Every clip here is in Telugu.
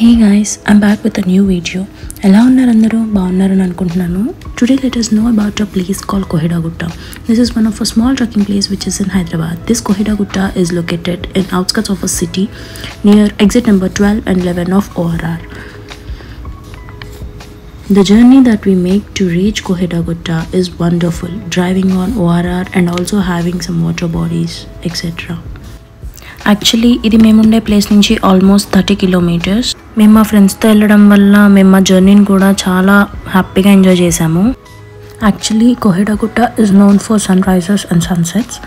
Hey guys I'm back with a new video ఎలా ఉన్నారు అందరూ బాగున్నారని అనుకుంటున్నాను today let us know about a place called Kohidagutta. This is one of a small trekking place which is in Hyderabad. This Kohidagutta is located in outskirts of a city near exit number 12 and 11 of ORR. The journey that we make to reach Kohidagutta is wonderful, driving on ORR and also having some water bodies, etc. Actually ఇది మేముండే ప్లేస్ నుంచి ఆల్మోస్ట్ థర్టీ కిలోమీటర్స్ మేము మా ఫ్రెండ్స్తో వెళ్ళడం వల్ల మేము మా జర్నీని కూడా చాలా హ్యాపీగా ఎంజాయ్ చేసాము actually Kohidagutta is known for sun rises and sunsets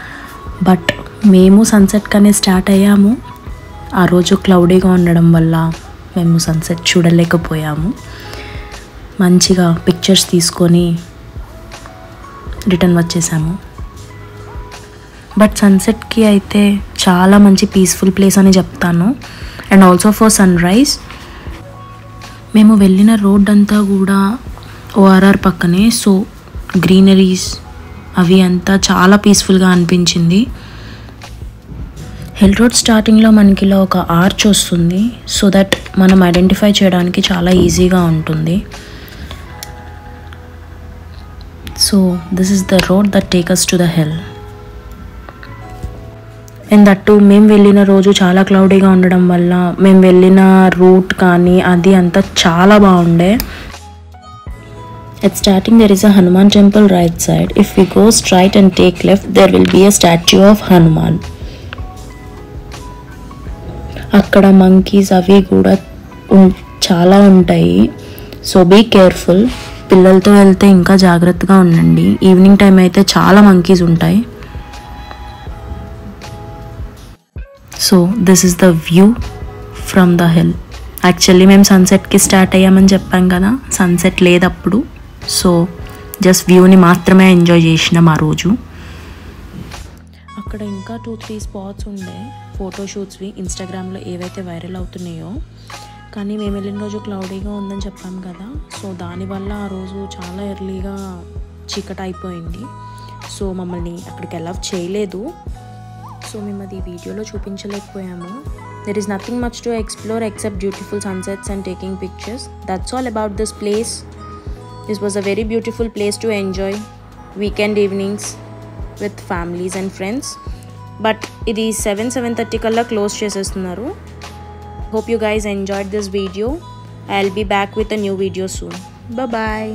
but మేము సన్సెట్ కానీ స్టార్ట్ అయ్యాము. ఆ రోజు క్లౌడీగా ఉండడం వల్ల మేము సన్సెట్ చూడలేకపోయాము. మంచిగా పిక్చర్స్ తీసుకొని రిటర్న్ వచ్చేసాము. బట్ సన్సెట్కి అయితే చాలా మంచి పీస్ఫుల్ ప్లేస్ అని చెప్తాను. And also for sun rise మేము వెళ్ళిన రోడ్ అంతా కూడా ఓఆర్ఆర్ పక్కనే. సో గ్రీనరీస్ అవి అంతా చాలా పీస్ఫుల్గా అనిపించింది. హెల్ రోడ్ స్టార్టింగ్లో మనకి ఇలా ఒక ఆర్చ్ వస్తుంది. సో దట్ మనం ఐడెంటిఫై చేయడానికి చాలా ఈజీగా ఉంటుంది. So this is the road that take us to the hill. And that మేము వెళ్ళిన రోజు చాలా క్లౌడీగా ఉండడం వల్ల మేము వెళ్ళిన రూట్ కానీ అది అంతా చాలా బాగుండే. At starting, there is a Hanuman temple right side. If we go straight and take left, there will be a statue of Hanuman. అక్కడ మంకీస్ అవి కూడా చాలా ఉంటాయి. సో బీ కేర్ఫుల్ పిల్లలతో వెళ్తే ఇంకా జాగ్రత్తగా ఉండండి. ఈవినింగ్ టైం అయితే చాలా మంకీస్ ఉంటాయి. So this is the view from the hill actually మేము సన్సెట్కి స్టార్ట్ అయ్యామని చెప్పాం కదా. సన్సెట్ లేదప్పుడు. సో జస్ట్ వ్యూని మాత్రమే ఎంజాయ్ చేసినాం ఆ రోజు. అక్కడ ఇంకా టూ త్రీ స్పాట్స్ ఉండే. ఫోటోషూట్స్వి ఇన్స్టాగ్రామ్లో ఏవైతే వైరల్ అవుతున్నాయో. కానీ మేము వెళ్ళిన రోజు క్లౌడీగా ఉందని చెప్పాం కదా. సో దానివల్ల ఆ రోజు చాలా ఎర్లీగా చీకట అయిపోయింది సో మమ్మల్ని అక్కడికి అలౌ చేయలేదు. సో మేము అది వీడియోలో చూపించలేకపోయాము there is nothing much to explore except beautiful sunsets and taking pictures that's all about this place this was a very beautiful place to enjoy weekend evenings with families and friends but ఇది సెవెన్ సెవెన్ థర్టీ కల్లా క్లోజ్ చేసేస్తున్నారు hope you guys enjoyed this video I will be back with a new video soon bye